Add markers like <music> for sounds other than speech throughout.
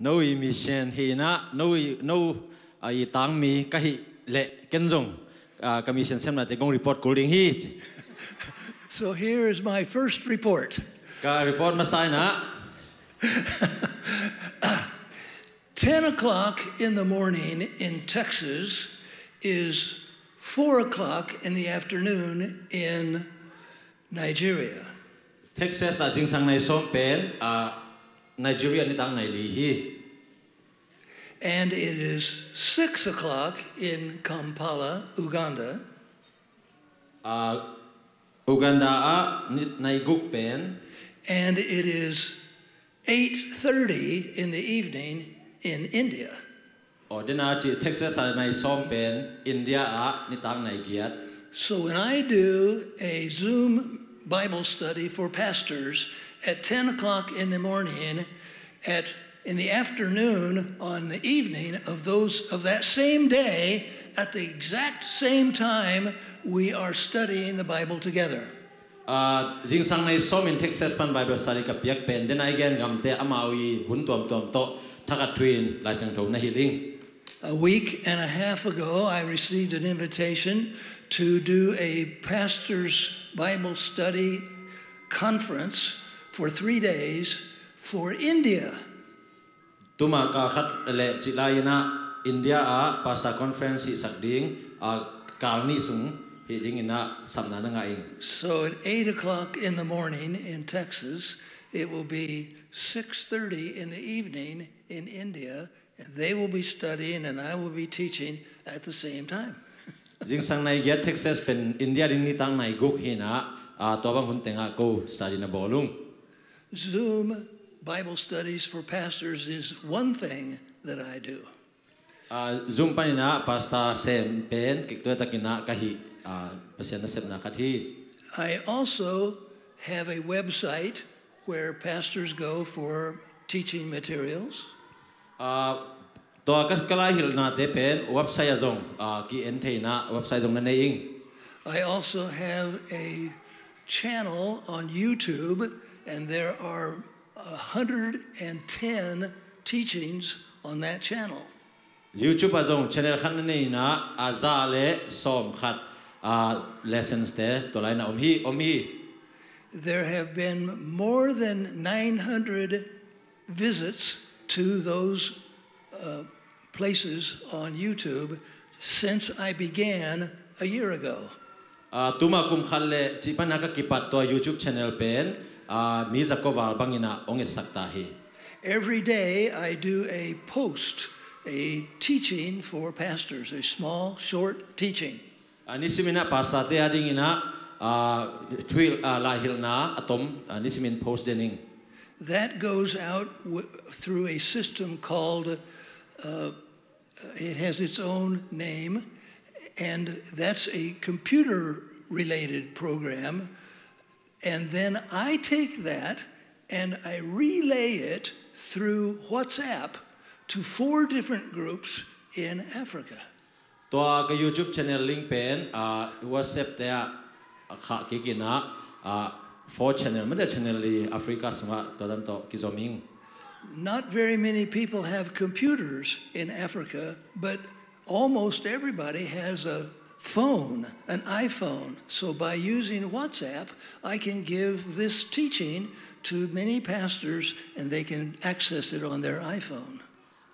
no i mission hi na no i no ai tang mi ka hi le ken jong commission sem na te gong report ko ding hi So here is my first report. ka report ma sai na <coughs> 10 o'clock in the morning in Texas is 4 o'clock in the afternoon in Nigeria. Texas a sing sang nai som pen a Nigeria ni tang nai li hi And it is 6 o'clock in Kampala, Uganda. a Uganda a ni nai guk And it is 8.30 in the evening in India. o dena chi Texas a nai som pen India a ni tang nai giat So when I do a Zoom Bible study for pastors at 10 o'clock in the morning, at in the afternoon, on the evening of those of that same day, at the exact same time, we are studying the Bible together. Uh, a jing sang nai som in Texas pan Bible study ka piak pen den ai gen gam te amawi hun tuam tuam to thakat twin lai sang na hi ling A week and a half ago, I received an invitation to do a pastor's Bible study conference for three days for India. tuma ka khat le chi lai na India a pastor conference hi sak ding a kalni sung hi ding ina samna na nga ing So at eight o'clock in the morning in Texas, it will be six thirty in the evening in India. And they will be studying, and I will be teaching at the same time. <laughs> jing sang nai get Texas pen India ding ni tang nai guk hi na a to bang hun tenga ko study na bolung Zoom Bible studies for pastors is one thing that I do. Ah, zoom pa na pastor sem pen kik to takina ka hi a pasyan na ah, sem na khathi I also have a website where pastors go for teaching materials. Ah, to ka kala hil na te pen website azong a ki en thei na website jong na nei ing I also have a channel on YouTube, and there are 110 teachings on that channel. YouTube azong channel khan nei na a za som khat lessons te to lai na om hi om hi There have been more than 900 visits to those uh, places on YouTube since I began a year ago. tuma kum khan le chi pa ka kipat to YouTube channel pen a mi za ko wal bangina ong sakta hi Every day I do a post, a teaching for pastors, a small, short teaching. ani simina pasa te ading ina twil a na atom anisimin post dening That goes out w- through a system called, uh, it has its own name, and that's a computer related program. And then I take that and I relay it through WhatsApp to four different groups in Africa. to ka YouTube channel link pen a WhatsApp te a kha ki kina a uh, four channel ma channel li Africa sunga to dan to kizoming Not very many people have computers in Africa, but almost everybody has a phone, an iPhone. So by using WhatsApp, I can give this teaching to many pastors and they can access it on their iPhone.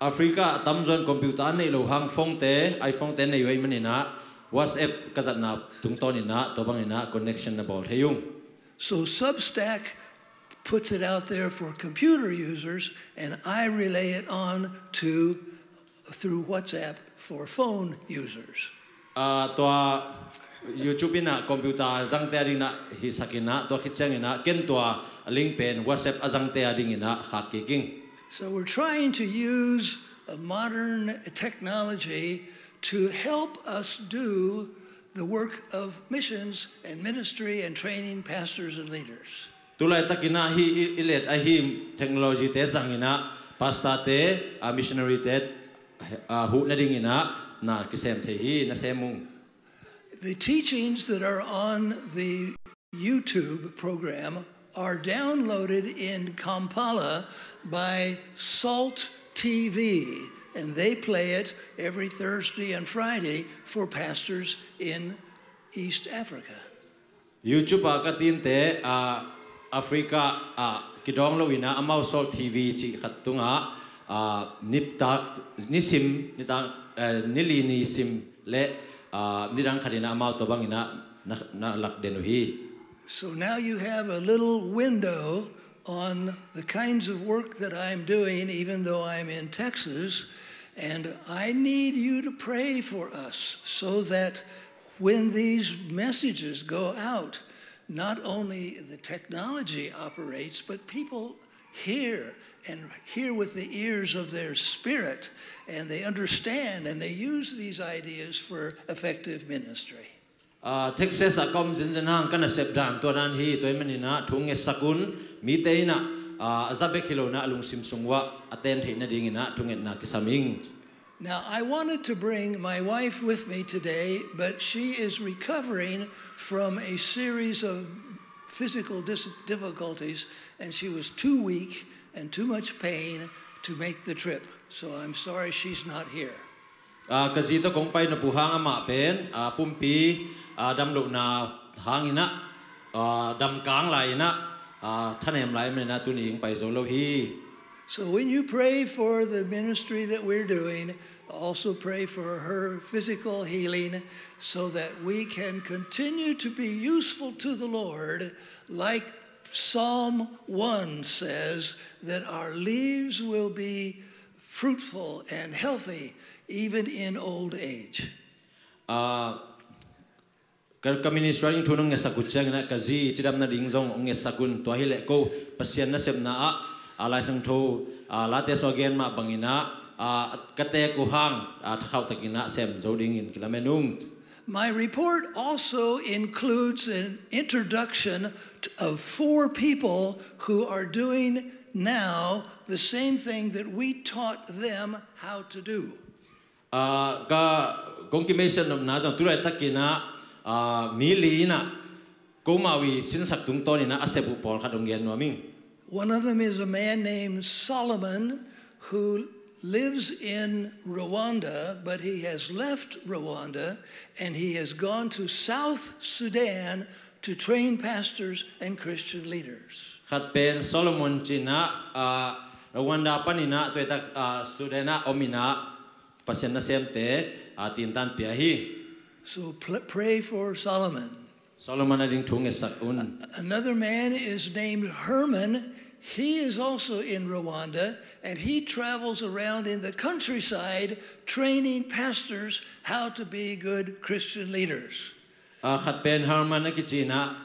Africa tam jon computer nei lo hang phone te iPhone te nei wei manina WhatsApp ka zat na tung to ni na to bang ina connection na bol theyung So Substack puts it out there for computer users and I relay it on to through WhatsApp for phone users. A to YouTube ina computer jang te ring na hi sakina to khichang ina ken to link pen WhatsApp azang te ading ina kha ki king So we're trying to use a modern technology to help us do the work of missions and ministry and training pastors and leaders. tulai takina hi ilet a him technology te sangina pasta te a missionary te hu na ding ina na kisem the na semung The teachings that are on the YouTube program are downloaded in Kampala by Salt TV, and they play it every Thursday and Friday for pastors in East Africa. YouTube ka tin te a Africa a kidong ina amau sol TV chi khatunga a nipta nisim nita le a ah, nidang khadina amau to bangina na lak So now you have a little window on the kinds of work that I'm doing, even though I'm in Texas. And I need you to pray for us so that when these messages go out, not only the technology operates, but people hear and hear with the ears of their spirit and they understand and they use these ideas for effective ministry. a Texas a kom zin zin hang kana to nan hi toy manina thung e sakun mi te na ah, a zabe na alung sim sungwa aten thi na ding ina thung na kisaming Now, I wanted to bring my wife with me today, but she is recovering from a series of physical dis- difficulties, and she was too weak and too much pain to make the trip. So I'm sorry she's not here. a kazi to kong pai na puhang ama pen a pumpi a dam lu na hang ina a dam kang lai ina a thanem lai me na tu ni ing pai zo lo hi So when you pray for the ministry that we're doing, also pray for her physical healing so that we can continue to be useful to the Lord, like Psalm 1 says, that our leaves will be fruitful and healthy even in old age. Ah, a ka ka ministry ing thunung nge sakut chang na kazi chidam na ding zong nge sakun to hi ko pasien na sep na a a ah, sang tho ah, a la te so gen ma bangina a ku hang a thau takina sem zo ding in kilamenung My report also includes an introduction of four people who are doing now the same thing that we taught them how to do. a ka confirmation of na jong turai takina a mi na ko sin sak tung to na asebu pol khadong gen no One of them is a man named Solomon who lives in Rwanda, but he has left Rwanda and he has gone to South Sudan to train pastors and Christian leaders. khat pen solomon china a rwanda panina to ta uh, studena omina pasien na sem te a uh, tin tan pia hi So pray for Solomon. solomon ading thung e sak un Another man is named Herman. He is also in Rwanda, and he travels around in the countryside training pastors how to be good Christian leaders. A khat pen harman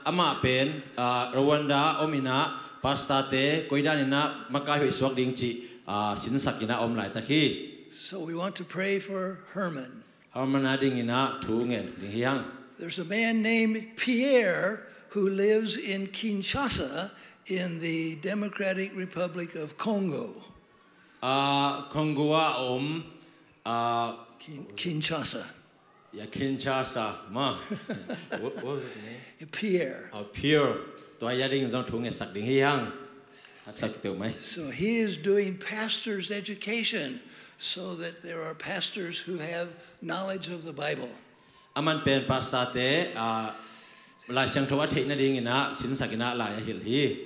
ama pen a rwanda omina pasta te koidani na makai hoi swak ding chi a sin sakina om lai ta So we want to pray for Herman. harman ading ina thung e ding hiang There's a man named Pierre who lives in Kinshasa in the Democratic Republic of Congo. a kongua om a Kin- Kinshasa. Kinshasa, ma. what, was name? Pierre. Oh, Pierre. Tua. So he is doing pastor's education so that there are pastors who have knowledge of the Bible. Aman pen pastor te uh, la sang na ding ina sin sakina la ya hil hi.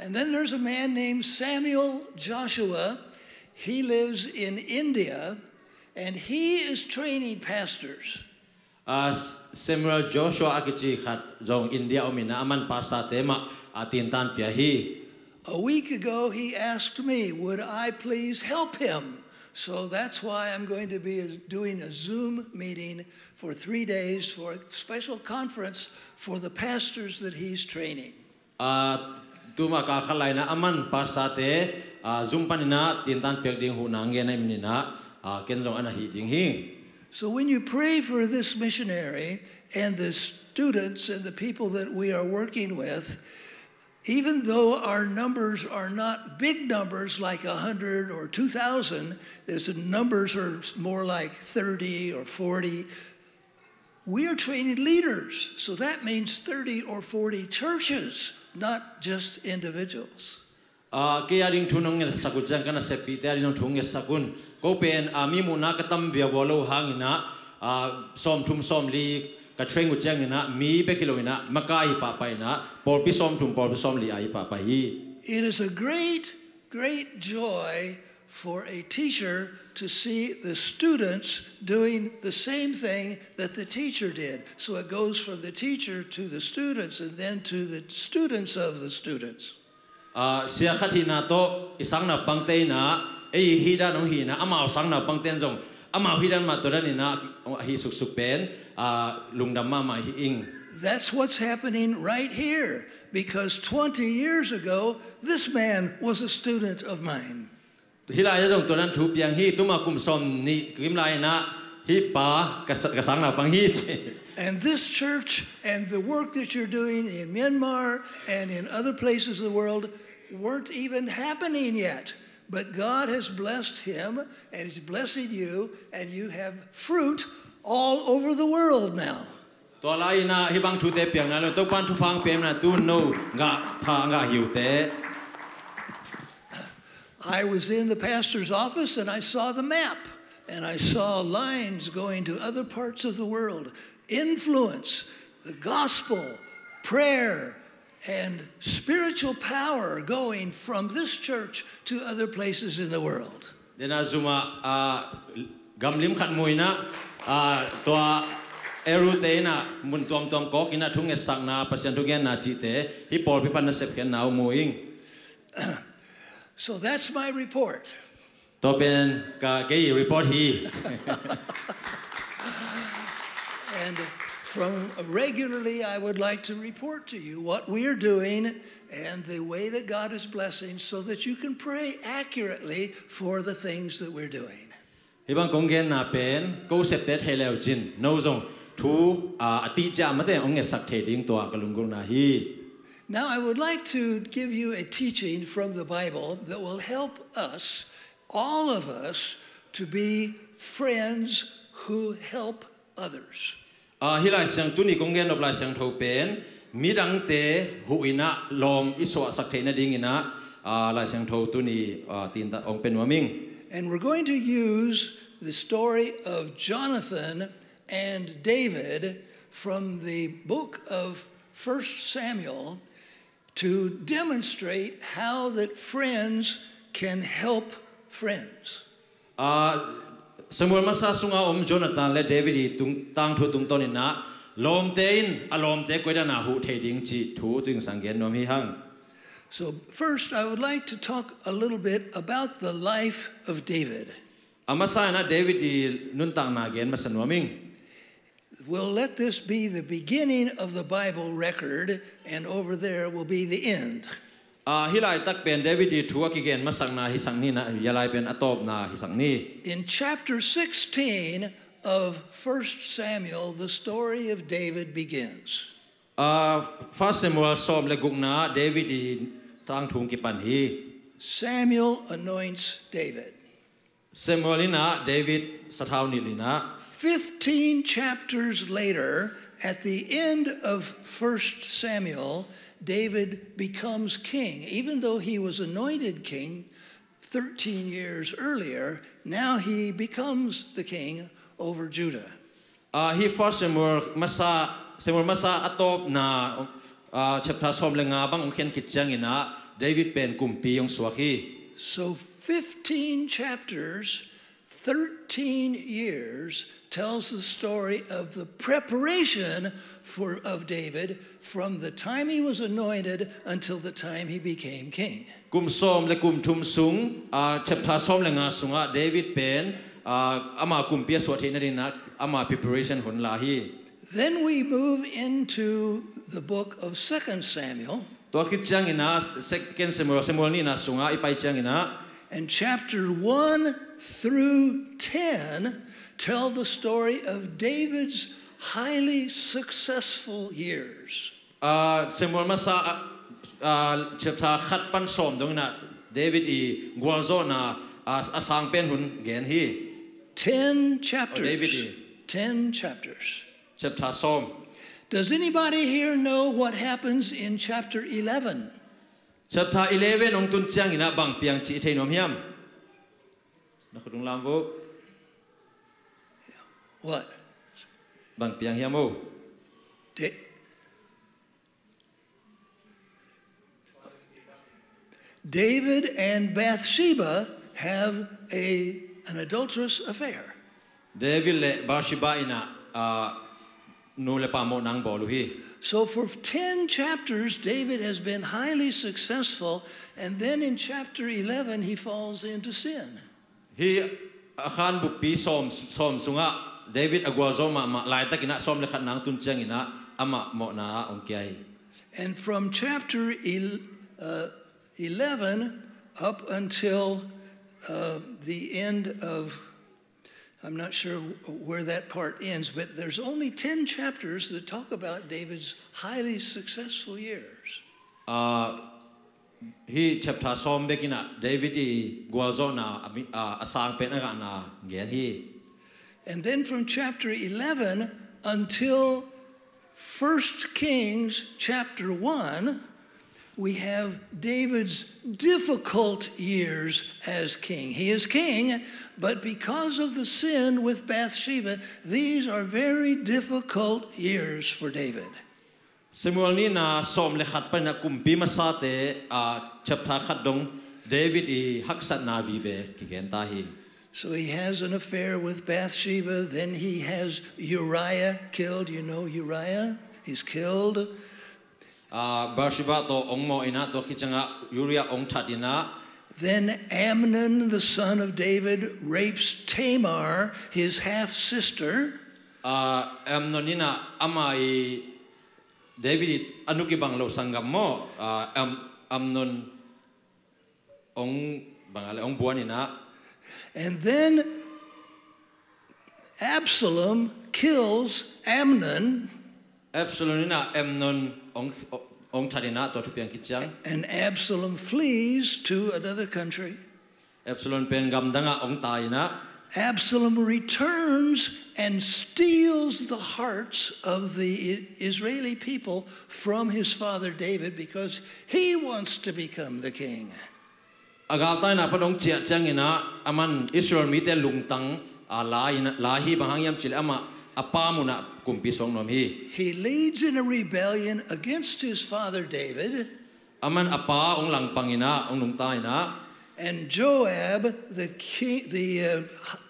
And then there's a man named Samuel Joshua. He lives in India. And he is training pastors. Uh, Samuel Joshua khat jong India omina aman pasta tema. Uh, a week ago he asked me, would I please help him? So that's why I'm going to be doing a Zoom meeting for three days for a special conference for the pastors that he's training. Uh, tuma aman pasta te Zoom panina ding hunangena minina. So when you pray for this missionary and the students and the people that we are working with, even though our numbers are not big numbers like 100 or 2,000, the numbers are more like 30 or 40. We are training leaders, so that means 30 or 40 churches, not just individuals. Kaya tunong sa pita tunong a ke ya ding thunong nge sakut jang kana se pi te ya ding thung nge sakun ko pen ah, a mu na ka bia volo hangina a ah, som thum som li ka treng u jang ina mi be kilo ina makai pa pa ina por pi som thum por som li ai pa pa hi It is a great, great joy for a teacher to see the students doing the same thing that the teacher did. So it goes from the teacher to the students and then to the students of the students. a sia khat to isang na na e hi da no hi na ama sang na pang ten jong ama hi dan ma to dan ina hi suk suk pen a lung dam ma ma hi ing That's what's happening right here because 20 years ago, this man was a student of mine. hi lai ja jong to dan thu piang hi. Tu ma kum som ni kim lai na hi pa ka sa- sang na pang hi <laughs> And this church and the work that you're doing in Myanmar and in other places of the world weren't even happening yet. But God has blessed him and he's blessing you, and you have fruit all over the world now. ตัว lai na hi bang thu te piang na lo to pan thu phang pem na tu nga tha nga hiu I was in the pastor's office and I saw the map and I saw lines going to other parts of the world. Influence, the gospel, prayer, and spiritual power going from this church to other places in the world. dena zuma a gamlim khat moi na uh, a eru te na mun ko kina thung e sang na pasien thu na chi te hi por pi pan na sep ken na moing So that's my report. to pen ka ke report hi <laughs> And from regularly, I would like to report to you what we're doing and the way that God is blessing so that you can pray accurately for the things that we're doing. hi bang na pen ko sep te jin no zong thu a ati cha ma te ong sak the ding to ka na hi Now, I would like to give you a teaching from the Bible that will help us, all of us, to be friends who help others. Hi lai sang tu ni gen lai sang tho pen. Mi te hu ina lom iswa na ding ina lai sang tho tu ni tin ta ong pen wa ming. And we're going to use the story of Jonathan and David from the book of 1 Samuel to demonstrate how that friends can help friends. a samuel masa sunga om jonathan le david i tung tang thu tung ina lom te in te kweda na hu the ding chi thu ting sang gen nom hi hang So, first, I would like to talk a little bit about the life of David. amasa na david i nun tang na gen masan wa ming We'll let this be the beginning of the Bible record, and over there will be the end. A hi lai tak pen david i thu ki gen masang na hi sang ni na ya lai pen atop na hi sang ni In chapter 16 of 1 Samuel, the story of David begins. a first samuel som le david i tang thung ki pan hi Samuel anoints David. david sathau ni lina 15 chapters later, at the end of 1 Samuel, David becomes king. Even though he was anointed king 13 years earlier, now he becomes the king over Judah. Uh, hi first Samuel masa Samuel masa atop na uh, chapter som le nga bang ong khen kit chang ina David pen kumpi yung swaki. So 15 chapters, 13 years tells the story of the preparation for, of David from the time he was anointed until the time he became king. Kum som le kum thum sung chapter som le nga sunga David pen ama kumpi swati na din ama preparation hun la hi. Then we move into the book of 2 Samuel, To kit chang ina second Samuel Samuel ni na sunga ipai chang ina and chapter 1 through 10 tell the story of David's highly successful years. Uh, masa uh, khat pan som dong na David i na asang pen hun gen hi. 10 chapters. David, eh? 10 chapters. chapter som Does anybody here know what happens in chapter 11? chapter 11 ong tun chiang ina bang piang chi thei nom hiam na khudung lam vo What? bang piang hiam o David and Bathsheba have a, an adulterous affair. David le Bathsheba ina no le pa nang bolu So for 10 chapters, David has been highly successful, and then in chapter 11, he falls into sin. hi akhan bu pi som som sunga David ma ma lai takina som le khat nang ina ama mo na ong kiai And from chapter el- uh, 11 up until uh, the end of, I'm not sure where that part ends, but there's only 10 chapters that talk about David's highly successful years. a hi chapter som bekina David i gwa zo na ami- a asang pe na ga na gen hi And then from chapter 11 until 1 Kings chapter 1, we have David's difficult years as king. He is king, but because of the sin with Bathsheba, these are very difficult years for David. Samuel ni na som pa na kumpi masate a chapter khat dong David i haksat na vi ve ki gen ta hi So he has an affair with Bathsheba, then he has Uriah killed. You know Uriah? He's killed. A Bathsheba to ong mo ina to ki changa ong that Then Amnon, the son of David, rapes Tamar, his half sister. a uh, Amnon ni ama i David i anu ki lo sangam mo. Uh, Am Amnon ong bangale ong buan ina. And then Absalom kills Amnon, Absalom na Amnon ong ong that ina to tu piang ki and Absalom flees to another country. Absalom pen gam danga ong ta ina Absalom returns and steals the hearts of the Israeli people from his father David because he wants to become the king. agal tai na padong chia chang ina aman Israel mi te lung tang a la ina la hi yam chil ama apa mu na nom hi He leads in a rebellion against his father David, aman apa ong lang pangina ong nung tai na and Joab, the, king, the uh,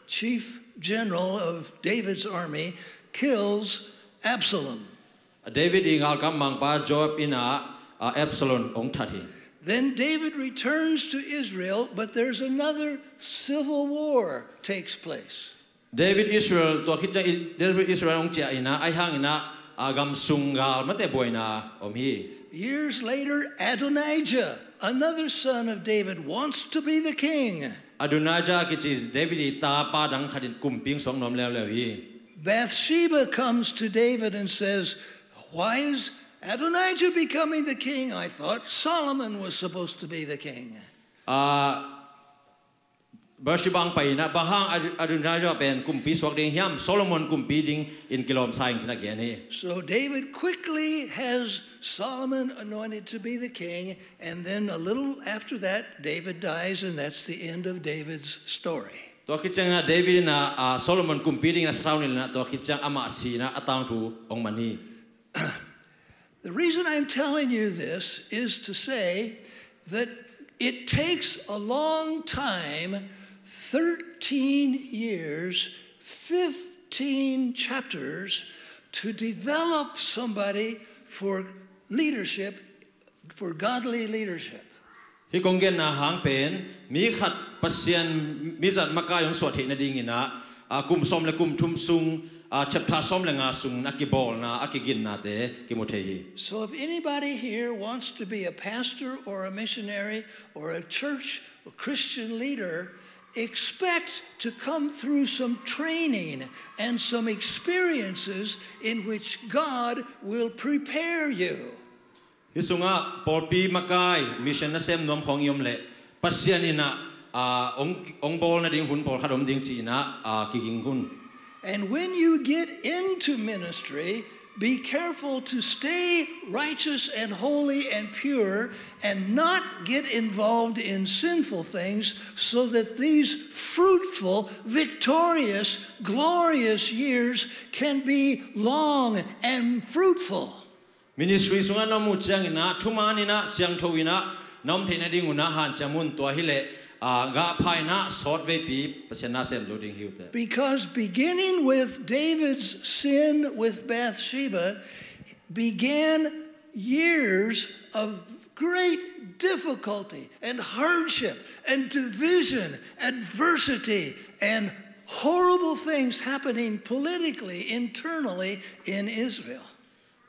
chief general of David's army, kills Absalom. David ingal kam bang pa Joab ina Absalom ong Then David returns to Israel, but there's another civil war takes place. David Israel to ki David Israel ong chia ina ai hang ina agam sungal mate boy na om hi Years later, Adonijah, another son of David, wants to be the king. Adunaja ki chis David ta pa dang khatin kumping song nom leo leo hi Bathsheba comes to David and says, Why is Adonijah becoming the king? I thought Solomon was supposed to be the king. a Bersibang pa ina bahang Adunaja pen kumpi swak ding hiam Solomon kumpi ding in kilom saing gen So David quickly has Solomon anointed to be the king, and then a little after that, David dies, and that's the end of David's story. to David na Solomon kumpi ding na saw na to ki chang ama si na atang tu ong mani <clears throat> The reason I'm telling you this is to say that it takes a long time 13 years, 15 chapters to develop somebody for leadership, for godly leadership. hi kong gen na hang pen mi khat pasian mi zat maka yong so the na ding ina a kum som le kum thum sung a chaptha som le nga sung na ki bol na na te ki So if anybody here wants to be a pastor or a missionary or a church or Christian leader, expect to come through some training and some experiences in which God will prepare you. hi sunga por pi makai mission na sem nom khong yom le pasian ina a ah, ong ong bol na ding hun bol khadom ding chi na ah, a hun And when you get into ministry, be careful to stay righteous and holy and pure and not get involved in sinful things so that these fruitful, victorious, glorious years can be long and fruitful. ministry sunga no mu chang ina thuma ni na siang tho ina nom the na han chamun to hi le a ga phai na sort ve pi pasien na sem lo ding hiu te Because beginning with David's sin with Bathsheba began years of great difficulty and hardship and division, adversity, and horrible things happening politically, internally in Israel.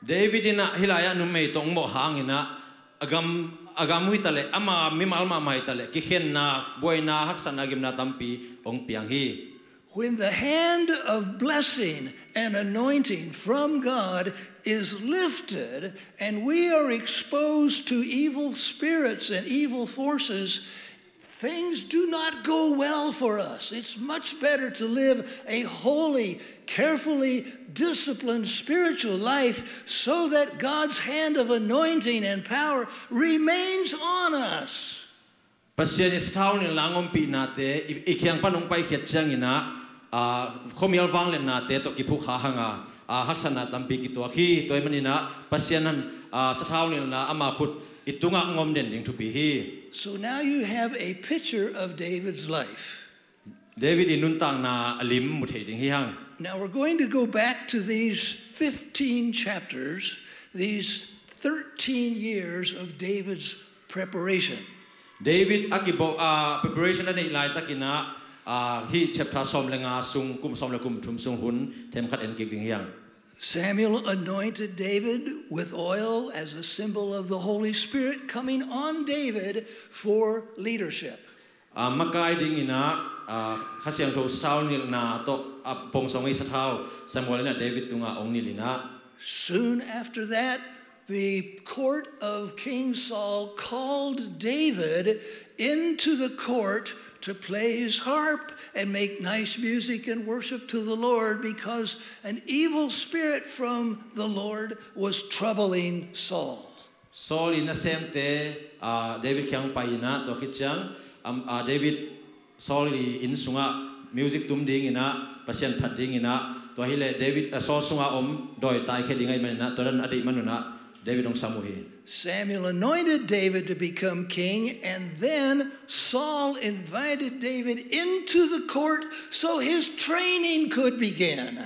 david ina hilaya nu mei tong mo ina agam agam hui tale ama mi mal ma mai tale ki khen na boy na hak san agim na tampi ong piang hi. When the hand of blessing and anointing from God is lifted and we are exposed to evil spirits and evil forces, things do not go well for us. It's much better to live a holy, carefully disciplined spiritual life so that God's hand of anointing and power remains on us. pasien is thau ni langom pi na te i khyang panong pai khet ina a khomial wang le na te to ki phu kha hanga a hak san na tampi ki to khi toy manina sa thau ni na ama khut itunga ngom den ding thu So now you have a picture of David's life. david inun tang na alim ding hi hang Now we're going to go back to these 15 chapters, these 13 years of David's preparation. david akibo a preparation ani lai takina hi chapter som lenga sung kum som le kum thum sung hun them khat en ki ding hiang Samuel anointed David with oil as a symbol of the Holy Spirit coming on David for leadership. Ah, makai ding ina a khasiang tho stau ni na to a ah, pong song i sa thau samuel na david tunga ong Soon after that, the court of King Saul called David into the court to play his harp and make nice music and worship to the Lord because an evil spirit from the Lord was troubling Saul. Saul sem te a David kyang pa ina to khichang am um, a uh, David Saul in sunga music tum ding ina pasien phat ding ina. To hile David a Saul sunga om doi tai khe ding ai man na to ran adi manuna David ong samuhi Samuel anointed David to become king, and then Saul invited David into the court so his training could begin.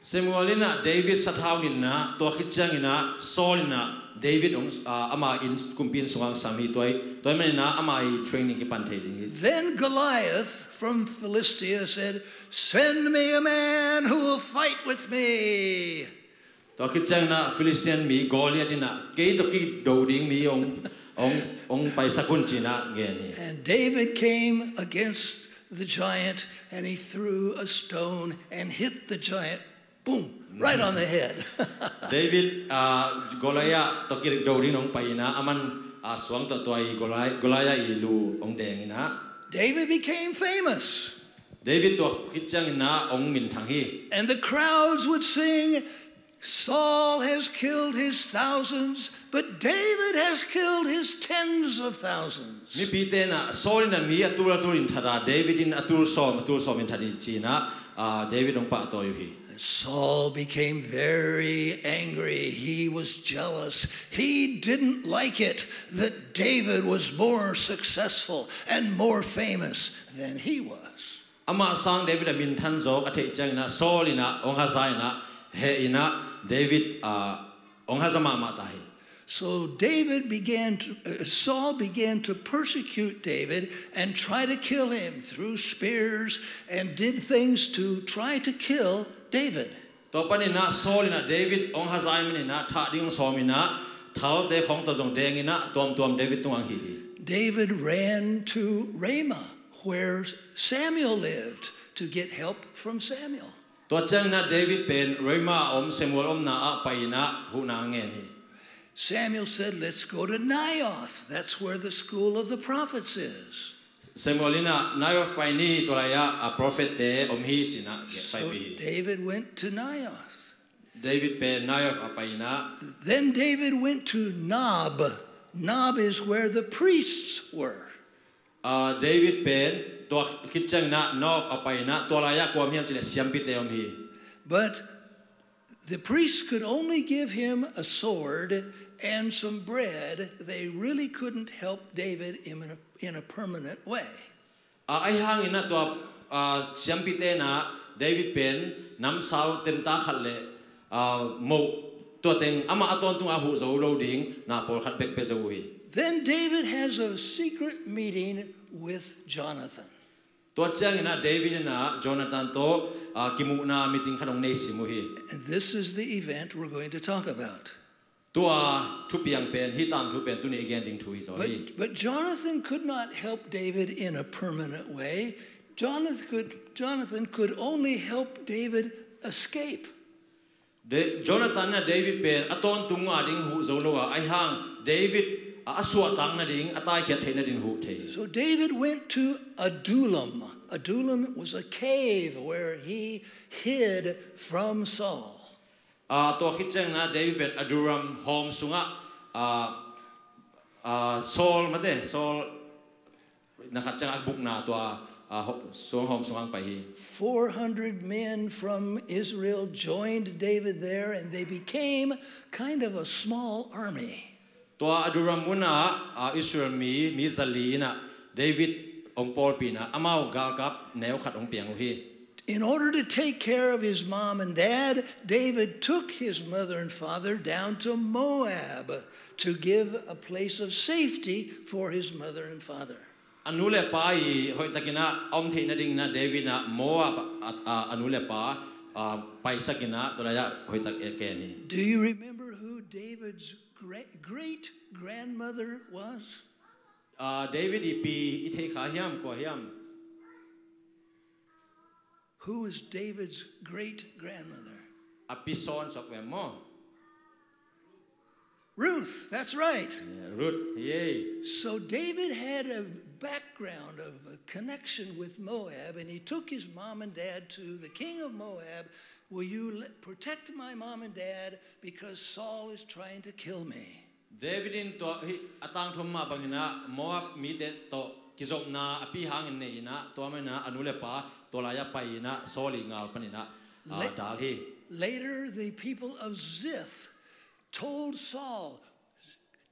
Samuel ina David sa thau ni to khichang ina Saul ina David ong uh, ama in kumpin sungang sami toy toy man ina ama training ki pan thei ding hi Then Goliath from Philistia said, Send me a man who will fight with me. To khichang na Philistine mi Goliath ina ke to ki do ding mi ong ong ong pai sakun china nge ni And David came against the giant and he threw a stone and hit the giant, boom, right on the head. <laughs> David a Goliath to ki do ding ong pai na aman a swang to toy Goliath Goliath i lu ong deng ina David became famous. David to khichang ina ong min thang hi And the crowds would sing, Saul has killed his thousands, but David has killed his tens of thousands. mi na Saul na mi atur atur in thara David in atur som atur som in thari china ah, David ong pa to hi And Saul became very angry. He was jealous. He didn't like it that David was more successful and more famous than he was. ama sang David a min than zo a na Saul ina ong ha sai na he ina David a ong ha zama ma ta hi So David began to, uh, Saul began to persecute David and try to kill him through spears and did things to try to kill David. to pani na Saul ina David ong ha sai min na tha ding som ina thal te khong to jong deng ina tom tom David tung ang hi hi David ran to Ramah where Samuel lived to get help from Samuel. David pen Rema om Samuel om na apai na. Samuel said, "Let's go to Naioth. That's where the school of the prophets is." Samuelina Naioth pai ni tolaya a prophet te om hi china So David went to Naioth. David pen Naioth apai na. Then David went to Nob. Nob is where the priests were. Uh, David pen ตัวคิดจังนะนอกอภัยนะตัวลายะความเฮียมจิเลเสียมปิเตอมฮี But the priests could only give him a sword and some bread. They really couldn't help David in a, in a permanent way. อ่าไอห่างอินะตัวอ่าเสียมปิเตนะเดวิดเป็นน้ำสาวเต็มตาขัดเลยอ่าหมกตัวเต็งอามาอตอนตุงอาหูโซโลดิงนาปอลขัดเบกเปโซฮี Then David has a secret meeting with Jonathan. ตัวเจ้างนะเดวิดนะจอนาธานโตอ่ากิมุนามิติงขนมเนสิมุฮี And this is the event we're going to talk about. ตัวทุเปียงเป็นฮิตามทุเป็นตุนี่เอเกนดิงทุฮีโซฮี But, but Jonathan could not help David in a permanent way. Jonathan could, Jonathan could only help David escape. เดจอนาธานนะเ so David went to Adullam. Adullam was a cave where he hid from Saul. Uh, to na David Adullam home sunga ah, ah, Saul mate Saul nakatchang agbuk na to so home sungang pa hi. 400 men from Israel joined David there and they became kind of a small army. Tua aduram Israel mi mi na David ong Paul pina amau gagap neo khat ong piang. In order to take care of his mom and dad, David took his mother and father down to Moab to give a place of safety for his mother and father. Anule pa i hoi takina om thi na ding na David na Moab anule pa paisa kina tulaya hoi tak. Do you remember who David's great grandmother was? Uh, David ipi ite kwahiam. Who was David's great grandmother? Ruth, that's right. Yeah, Ruth, yay. So David had a background of a connection with Moab, and he took his mom and dad to the king of Moab Will you protect my mom and dad because Saul is trying to kill me? Davidin to atang thumma bangina moab mi de to kizom na api hang ne ina to amena anule pa to la ya pa ina soli ngal panina dal hi. later the people of Ziph told Saul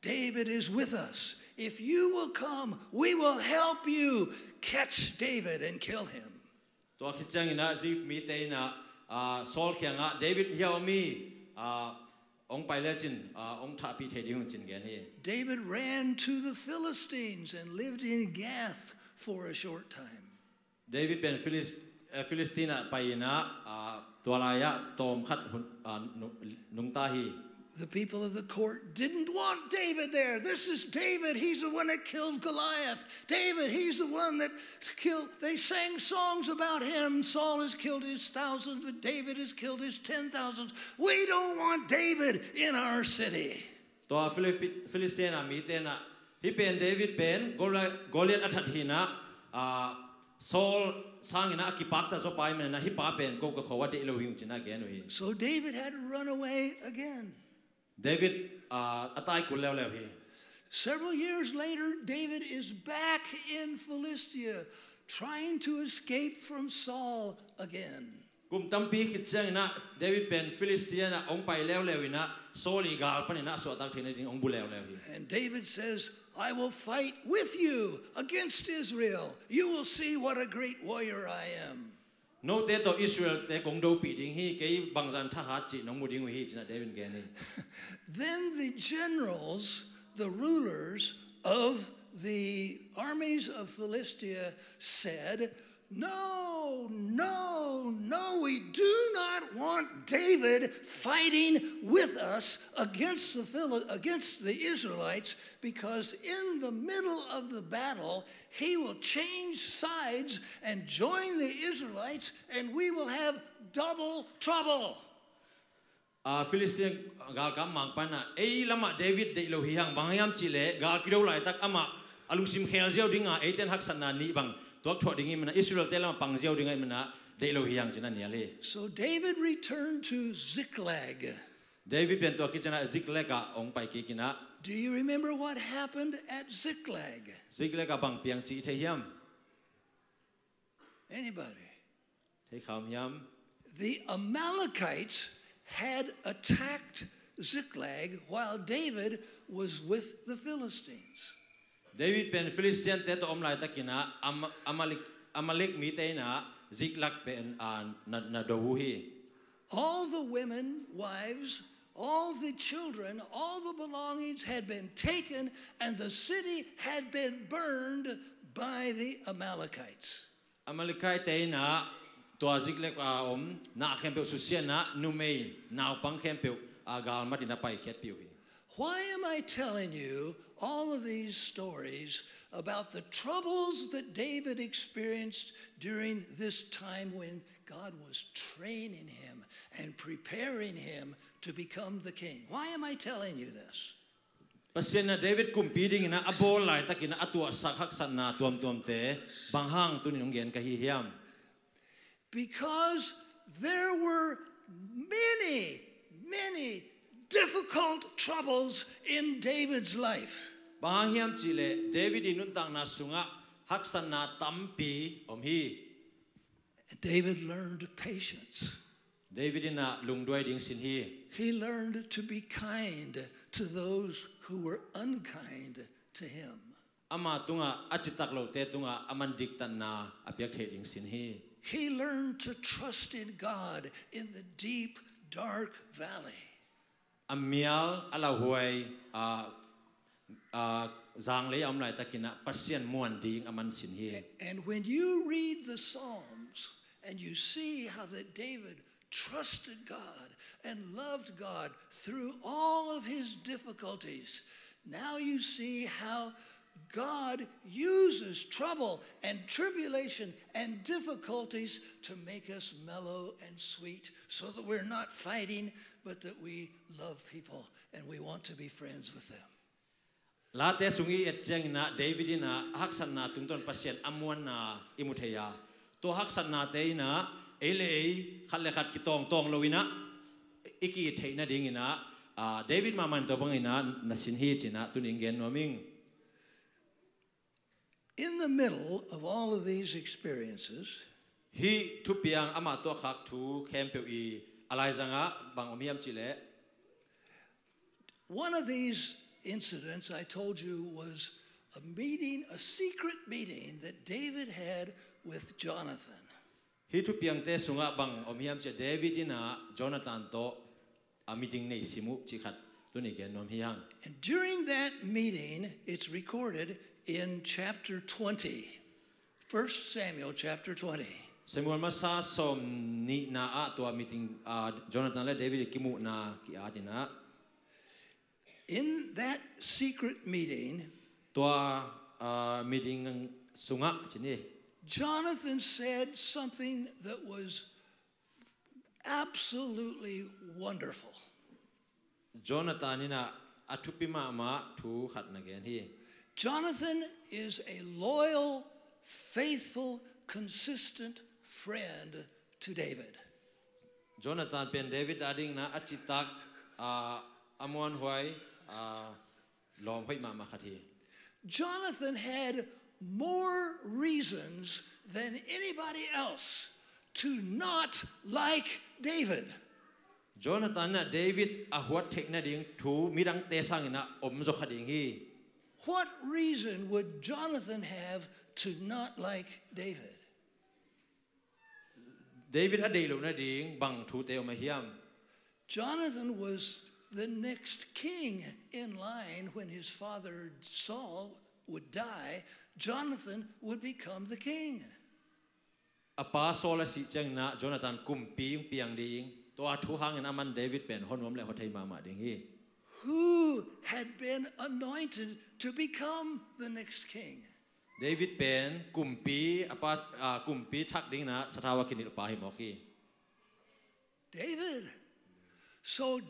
David is with us. If you will come we will help you catch David and kill him. To kichang ina zif mi te ina โซลเขียงะเดวิดเฮียวมีองไปเลจินองทาปีเทดิงจินแกนี่ David ran to the Philistines and lived in Gath for a short time. เดวิดเป็นฟิลิสฟิลิสตินไปนะตัวลายะตอมขัดนุงตาฮี the people of the court didn't want David there. This is David. He's the one that killed Goliath. David, he's the one that killed. They sang songs about him. Saul has killed his thousands, but David has killed his ten thousands. We don't want David in our city. David Goliath Saul so. So David had to run away again. David. Uh, Several years later, David is back in Philistia trying to escape from Saul again. Kum tampi na David ben Philistia na ong Saul ong. And David says, I will fight with you against Israel. You will see what a great warrior I am no te to Israel te pi ding hi bangzan chi nong mu ding hi David gani. <laughs> Then the generals, the rulers of the armies of Philistia said, no, no, no, we do not want David fighting with us against the, against the Israelites because in the middle of the battle, he will change sides and join the Israelites, and we will have double trouble. Ah, Philistine gal mangpana. ei lama David de ilohihang bangayam chile gal kidolai tak ama alungsim khel dinga eiten haksan na bang so david returned to ziklag. David to ziklag do you remember what happened at ziklag? Ziklag bang piang anybody? The amalekites had attacked ziklag while david was with the philistines. David pen Philistian te to omlai am, amalik amalik mi te na ziklak pen an na, na. All the women, wives, all the children, all the belongings had been taken, and the city had been burned by the Amalekites. Amalekite na to ziklek a om na kempeu susia na numei na pang kempeu agal madina pai ket piuhi. Why am I telling you all of these stories about the troubles that David experienced during this time when God was training him and preparing him to become the king. Why am I telling you this? Pasien na David na atua san na tuam tuam te banghang kahihiyam. Because there were many, many difficult troubles in David's life. Bangahiam Chile, David inuntang nasunga haksan tampi omhi. David learned patience. David ina lungduay ding sinhi. He learned to be kind to those who were unkind to him. Ama tunga achitak lo te tunga amandik tan na apiak he ding sinhi. He learned to trust in God in the deep dark valley. Amial alahuay and when you read the Psalms and you see how that David trusted God and loved God through all of his difficulties, now you see how God uses trouble and tribulation and difficulties to make us mellow and sweet so that we're not fighting, but that we love people and we want to be friends with them late sungi etcheng na david haksan na tungton pasien amwan na imutheya to haksan na ele ei khalle khat tong iki theina ah, david maman to hi china tuning gen noming in the middle of all of these experiences hi thu piang ama to khak thu khem i chile one of these incidents I told you was a meeting, a secret meeting that David had with Jonathan. He piang te sunga bang omiam che David ina Jonathan to a ah, meeting nei simu chikhat tuni gen nom hiang. And during that meeting, it's recorded in chapter 20, 1 Samuel chapter 20. Samuel masa som ni na a ah, to ah, meeting Jonathan le David kimu na ki adina in that secret meeting, toa meeting sunga chini. Jonathan said something that was absolutely wonderful. Jonathan ina atupima ma tu hatnagen hi. Jonathan is a loyal, faithful, consistent friend to David. Jonathan ben David ading na achitak amon huai uh, Jonathan had more reasons than anybody else to not like David. Jonathan na David ahwat tekna ding tu midang tesang na omzo kading hi. What reason would Jonathan have to not like David? David adelo na ding bang tu teo mahiam. Jonathan was the next king in line when his father Saul would die, Jonathan would become the king. Apa na Jonathan kumpi yung mama. Who had been anointed to become the next king? David Ben kumpi apa ah, kumpi thak ding na satawa kinil pa. David so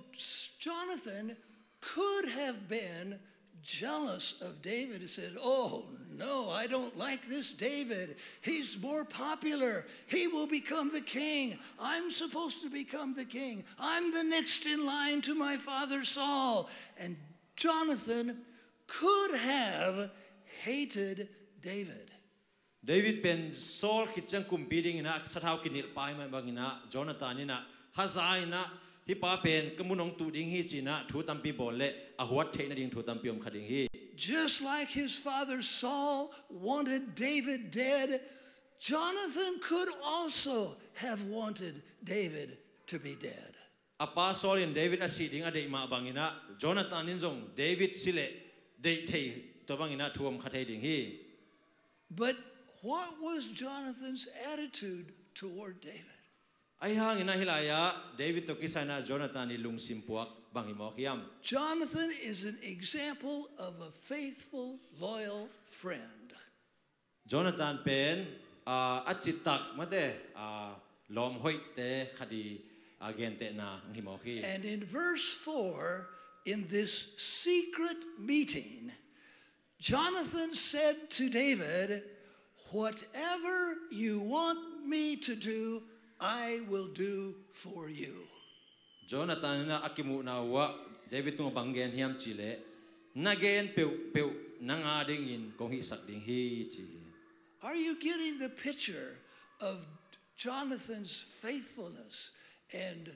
Jonathan could have been jealous of David and said, Oh, no, I don't like this David. He's more popular. He will become the king. I'm supposed to become the king. I'm the next in line to my father Saul. And Jonathan could have hated David. David ben Saul kitchen kumbiring na sa tao kinilpay may bangina Jonathan ina hazay na มปีดิงนะสะเท้ากินิลไปมาบางนะจอนาธานนี่นะฮัซายนะฮิปาเป็นกมุนองตูดิงฮีจีนะทูตัมปีบอลเละอหัวเทนดิงทูตัมปีอมคดิงฮี Just like his father Saul wanted David dead, Jonathan could also have wanted David to be dead. อาปาโซลินเดวิดอาศิดิงอเดมาบางนะจอนาธานนินจงเดวิดสิเลเดเทตัวบางนะทวมคาเทดิงฮี But what was Jonathan's attitude toward David? Ay hilaya, David to kisana Jonathan simpuak. Jonathan is an example of a faithful, loyal friend. Jonathan pen achitak mate kadi agente na. And in verse 4, in this secret meeting, Jonathan said to David, Whatever you want me to do, I will do for you. Jonathan na akimu na wa David tung banggen hiam chile nagen nangading in kong hisak ding hi chi. Are you getting the picture of Jonathan's faithfulness and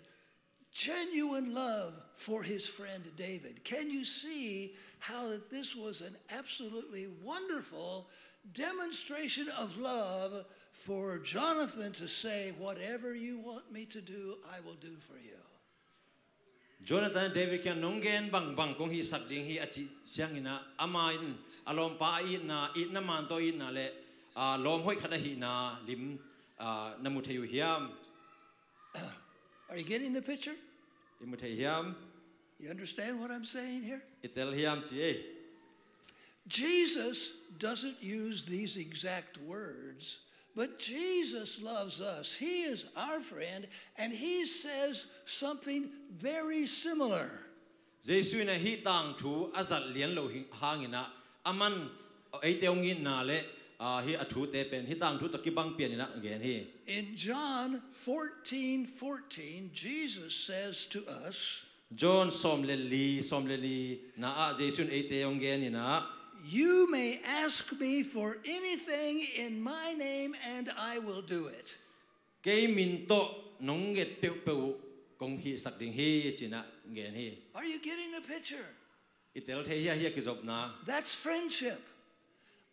genuine love for his friend David? Can you see how that this was an absolutely wonderful demonstration of love for Jonathan to say, Whatever you want me to do, I will do for you. Jonathan David kya nungen bang bang kung hi sakding hi achi siang ina amain alom pa i na i na man to i na le lom hoi khada hi na lim namu hiam <clears throat> Are you getting the picture? Imu hiam You understand what I'm saying here? Itel hiam chi Jesus doesn't use these exact words but Jesus loves us. He is our friend, and he says something very similar. Aman aiteongin na le hi athu te pen hi tang thu takibang pian na gen hi. In John 14, 14, Jesus says to us, John na you may ask me for anything in my name and I will do it. Are you getting the picture? That's friendship.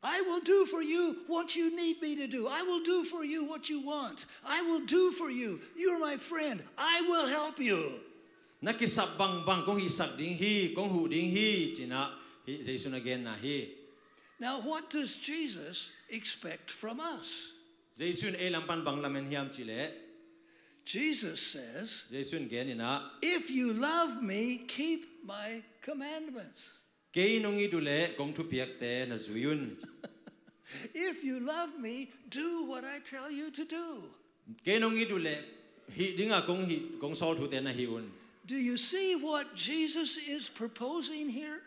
I will do for you what you need me to do. I will do for you what you want. I will do for you. You're my friend. I will help you. Bang bang ding hi hu ding hi china. Now, what does Jesus expect from us? Jesus says, If you love me, keep my commandments. <laughs> If you love me, do what I tell you to do. Do you see what Jesus is proposing here?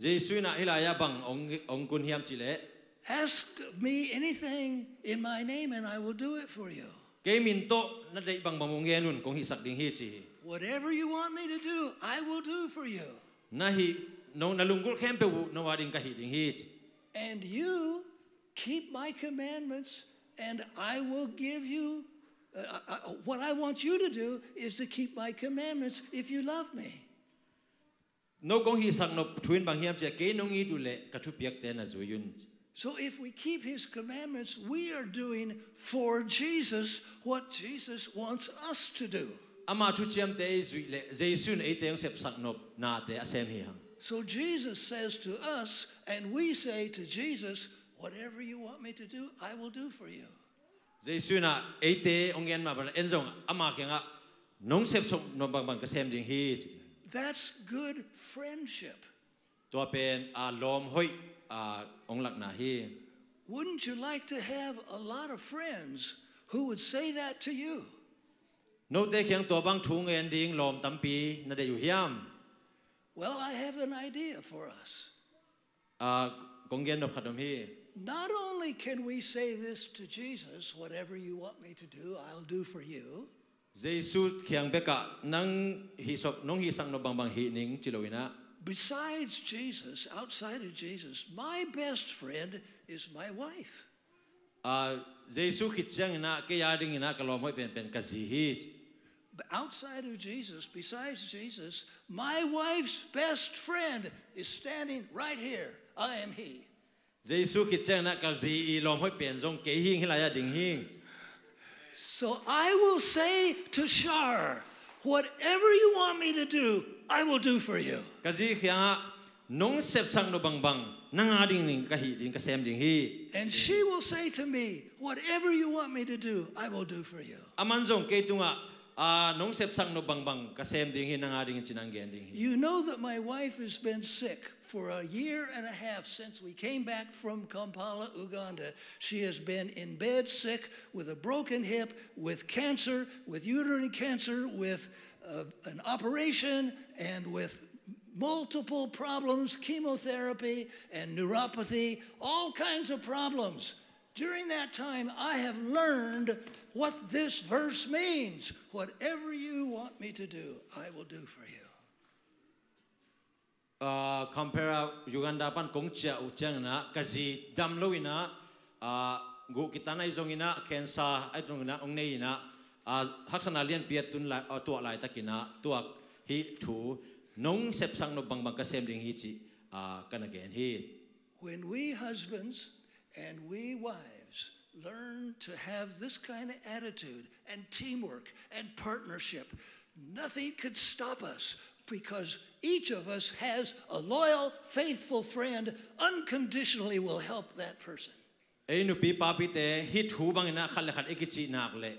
Jesus bang chile. Ask me anything in my name and I will do it for you. Na bang ding. Whatever you want me to do, I will do for you. And you keep my commandments and I will give you uh, I, what I want you to do is to keep my commandments if you love me no gong hi sang no bang hiam che ke nong hi du le ka thu piak te na zu yun so if we keep his commandments we are doing for jesus what jesus wants us to do. Ama thu chem te zu le teng sep no na te asem hi hang. So jesus says to us and we say to jesus whatever you want me to do i will do for you. Jesun a e te ong ma ban en ama nga nong sep no bang bang ka ding hi อามาเกงะนงเสพสมนบังบังกะเซมดิงฮี That's good friendship. ตัวเป็นอาลมห้อยอาองหลักนาฮี Wouldn't you like to have a lot of friends who would say that to you? โนเตเคียงตัวบังทุงเงินดิงลมตัมปีนาได้อยู่เฮียม Well, I have an idea for us. อ่ากงเงินนบขดมฮี not only can we say this to Jesus, whatever you want me to do, I'll do for you. Jesus khiang beka nang hisop nong hisang no bang bang hi ning chilowina. Besides Jesus, outside of Jesus, my best friend is my wife. À Jesus khit chang na ke ya ding na kalom hoi pen pen kazi hi. But outside of Jesus, besides Jesus, my wife's best friend is standing right here. I am he. Jesus khit chang na kazi i lom hoi pen zong ke hing hilaya ding hing. So I will say to Shar, whatever you want me to do, I will do for you. Kazi khiang nong sep sang no bang bang ning ding ka sem ding hi. And she will say to me, whatever you want me to do, I will do for you. Aman zong ke tunga a nong sep sang no bang bang ka sem ding hi nang a ding chinang gen ding hi. You know that my wife has been sick for a year and a half since we came back from Kampala, Uganda. She has been in bed sick with a broken hip, with cancer, with uterine cancer, with uh, an operation, and with multiple problems chemotherapy and neuropathy, all kinds of problems. During that time, I have learned what this verse means. Whatever you want me to do, I will do for you. uh, Kampala Uganda pan kong chia u chang na kazi dam lo ina uh, gu kita na izong ina kensa ai tung na ong nei ina uh, haksana lian piat tun la uh, tua lai takina tuak hi thu nong sep sang no bang bang ka sem ding hi chi uh, kan again hi When we husbands and we wives learn to have this kind of attitude and teamwork and partnership, nothing could stop us because each of us has a loyal, faithful friend, unconditionally will help that person. ei nu pi pa pi te hi thu bang ina khat ekichi nak le.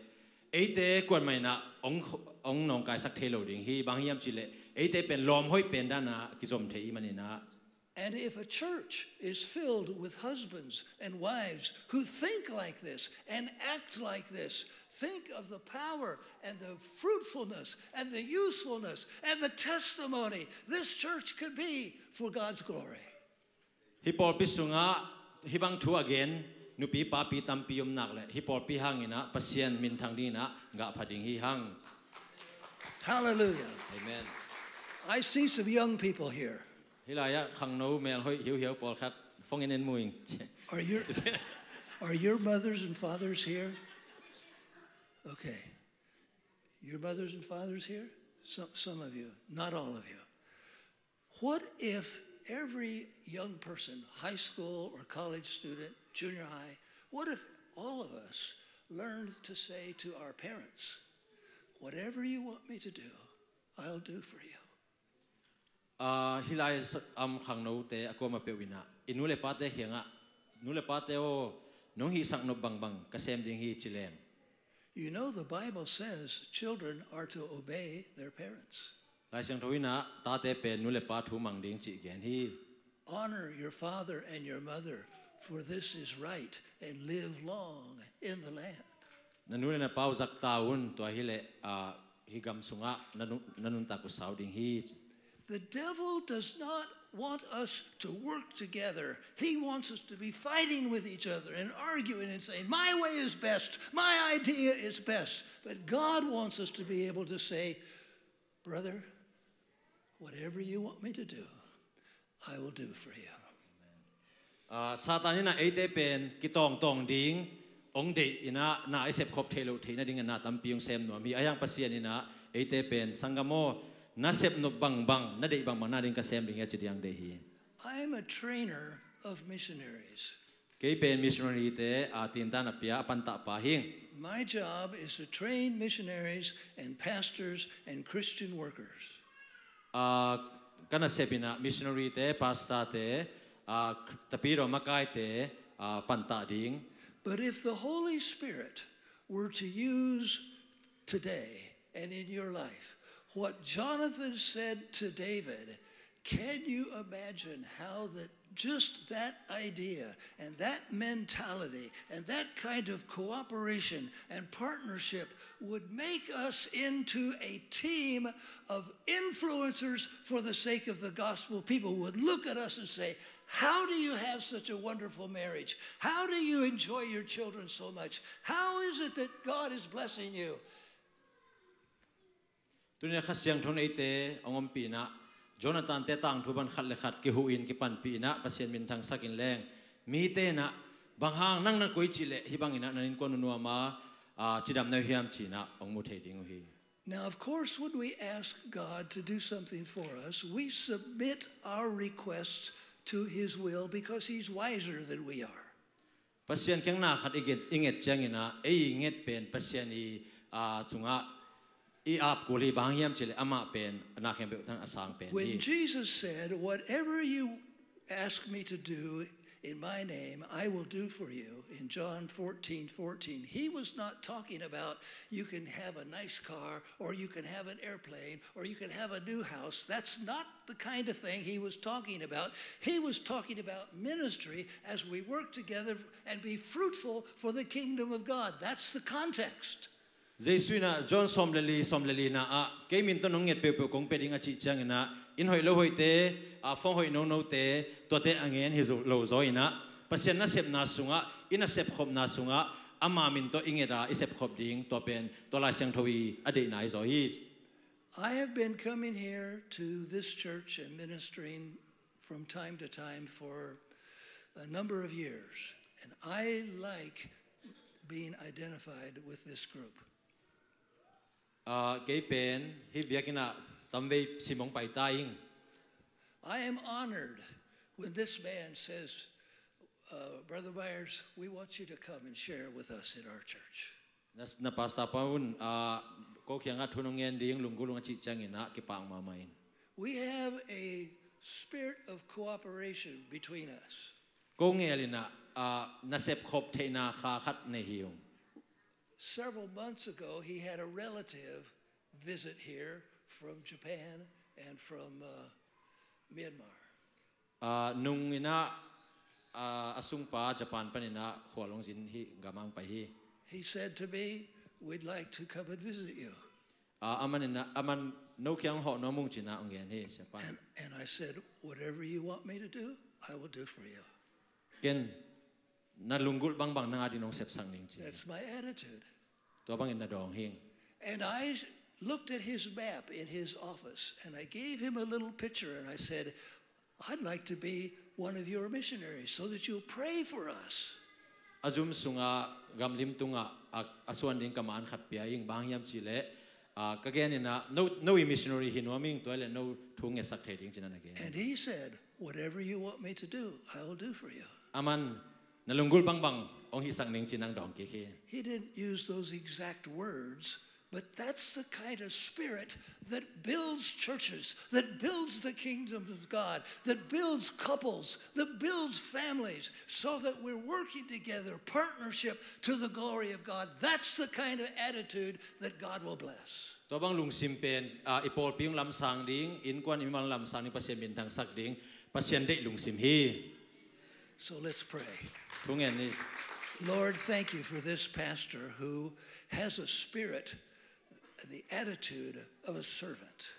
Kwan mai na ong ong nong kai sak thelo ding hi bang yam chi le. Pen lom hoi pen da na ki the i mani na And if a church is filled with husbands and wives who think like this and act like this, think of the power and the fruitfulness and the usefulness and the testimony this church could be for God's glory. hi pol pi sunga hi bang thu again nu pi pa pi tam pi yum nak le hi pol pi pasien min thang di na nga phading hi Hallelujah. amen I see some young people here. <laughs> Are your, are your mothers and fathers here? Okay. Your mothers and fathers here? Some, some of you, not all of you. What if every young person, high school or college student, junior high, what if all of us learned to say to our parents, whatever you want me to do, I'll do for you? A hi lai am khang no te ako ma pe wina. Inu le pa te hianga nu le pa te o nong hi sang no bang bang ka sem ding hi chilem You know, the Bible says children are to obey their parents. lai sang thoina ta te pe nu le pa thu mang ding chi gen hi. Honor your father and your mother, for this is right, and live long in the land. nanu le na pau zak taun to hi le a hi gam sunga nanu nanun ta ku sau ding hi The devil does not want us to work together. He wants us to be fighting with each other and arguing and saying, My way is best, my idea is best. But God wants us to be able to say, Brother, whatever you want me to do, I will do for you. a satan na ei pen ki tong ding ong de ina na ai sep khop thelo theina ding na tam piung sem no mi ayang pasien ina ei te pen sangamo na sep no bang bang na de bang bang na ding ka sem ya chi diang I am a trainer of missionaries. ke pen missionary te a tin ta na pia pan ta pa hing My job is to train missionaries and pastors and Christian workers. a kana sepina missionary te pasta te a tapiro makai te a pan ding But if the Holy Spirit were to use today and in your life what Jonathan said to David, can you imagine how that just that idea and that mentality and that kind of cooperation and partnership would make us into a team of influencers for the sake of the gospel? People would look at us and say, How do you have such a wonderful marriage? How do you enjoy your children so much? How is it that God is blessing you? ตุนยขัดเสียงทนไอเตองอมปีนะโจนาธานเตตังทุบันขัดเลขัดกิหูอินกิปันปีนะปัสเซียนมินทางสักินแรงมีเตนะบางหางนั่งนักกุยจิเลฮิบังอินะนันินกวนัวมาจิดำเนยฮิมจีนะองมุเทดิงฮี Now, of course, when we ask God to do something for us, we submit our requests to His will because He's wiser than we are. ปัสเซียนแข็งหน้าขัดอีเกตอิงเกตจังอินะเออิงเกตเป็นปัสเซียนอีอ่าจุงะอีอ When Jesus said, Whatever you ask me to do in my name, I will do for you, in John 14 14, he was not talking about you can have a nice car, or you can have an airplane, or you can have a new house. That's not the kind of thing he was talking about. He was talking about ministry as we work together and be fruitful for the kingdom of God. That's the context. Jesus na, John somlali somlali na, a ke min to nong nget pe pe kong pe ding a chi chang na. In hoi lo hoi te a à, phong hoi no no te to te angen hi zo lo zo ina pasien na. Sep na sunga ina sep khom na sunga ama min to ingeda i sep khop ding to pen to la sang thawi ade nai zo hi I have been coming here to this church and ministering from time to time for a number of years, and I like being identified with this group. I am honored when this man says uh, brother Meyers we want you to come and share with us in our church. Nas paun mamain we have a spirit of cooperation between us several months ago, he had a relative visit here from Japan and from uh, Myanmar. Ah, nung ina uh, asung pa Japan pa nina hualong zin hi gamang pa hi. He said to me, "We'd like to come and visit you." Ah, aman ina aman no kyang ho no mung china ang yan hi Japan. And, I said, "Whatever you want me to do, I will do for you." Ken Nalunggul bang bang na adinong sepsang ning chi. That's my attitude. To bang na dong hing. And I looked at his map in his office and I gave him a little picture and I said, I'd like to be one of your missionaries so that you'll pray for us. Azum sunga gamlim tunga aswan ding kaman khat pia ing bang yam chile kagyan na no no missionary hinoming to le no thunge sak theding chinan again. And he said, whatever you want me to do, I will do for you. Aman Nalunggul bang bang ong hisang ning chinang dong kiki. He didn't use those exact words, but that's the kind of spirit that builds churches, that builds the kingdom of God, that builds couples, that builds families, so that we're working together, partnership to the glory of God. That's the kind of attitude that God will bless. Tobang lung simpen ipol piung lam sang ding in kwan imang lam sang ni pasien bintang sak ding pasien dek lung sim hi. So let's pray. Lord, thank you for this pastor who has a spirit and the attitude of a servant.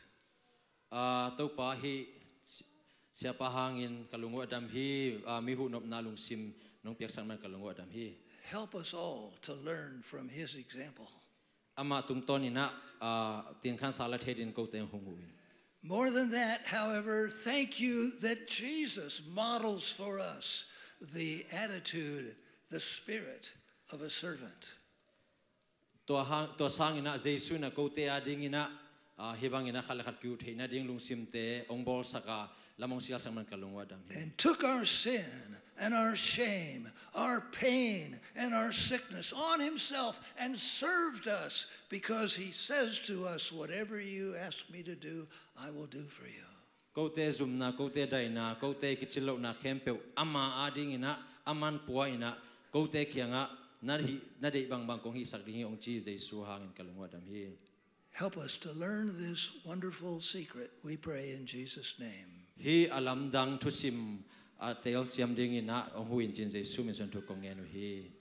Help us all to learn from his example. Ina ko. More than that, however, thank you that Jesus models for us the attitude, the spirit of a servant. And took our sin and our shame, our pain and our sickness on himself and served us because he says to us whatever you ask me to do, I will do for you. câu tê zoom na câu tê đại na câu tê kichil lo na khem pe ama ading ina aman puwa ina câu tê khianga na hi na dei bang bang kong hi sak ding hi ong chi su hang in kalungwa dam hi Help us to learn this wonderful secret, we pray in Jesus' name. Hi alam dang thusim a tel siam ding ina ong hu in jin jesu min son thu kong ngen hi.